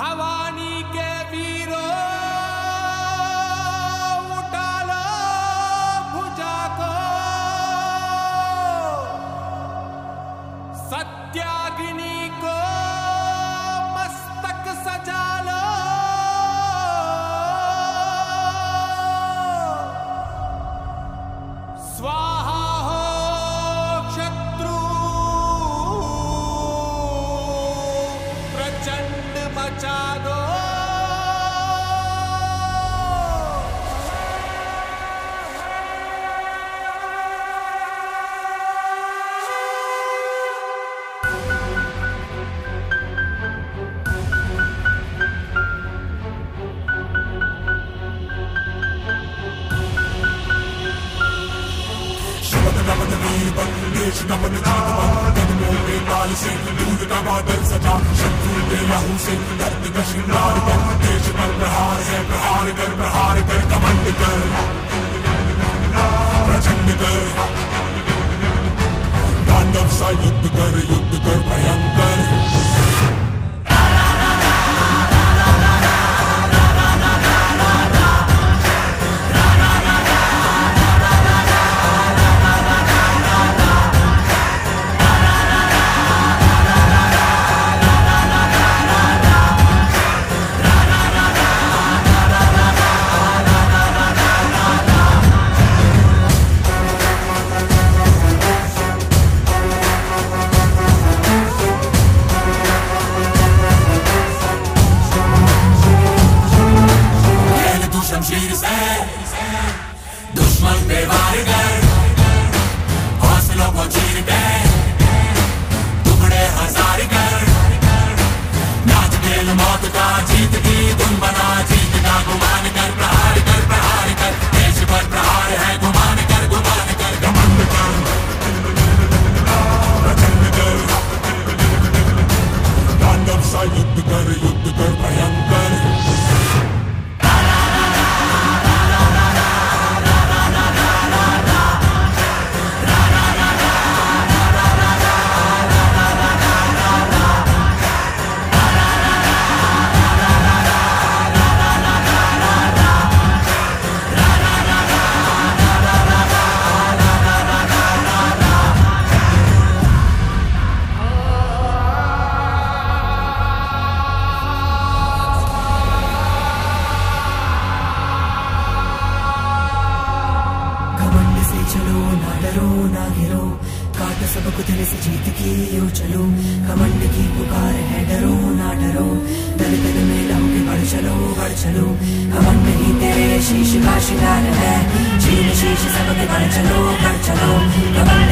How श्रृंगार कर प्रहार है प्रहार कर प्रहार सा युद्ध कर युद्ध कर भयंकर चलो, ना डरो, ना गिरो काट सबको दिल से जीत की यो चलो। कमंड की पुकार है, डरो, ना डरो। दल दल में लहू बढ़ चलो बढ़ चलो। कमंड ही तेरे शीश का शिकार है। चीन शीश सबके बढ़ चलो बढ़ चलो। ना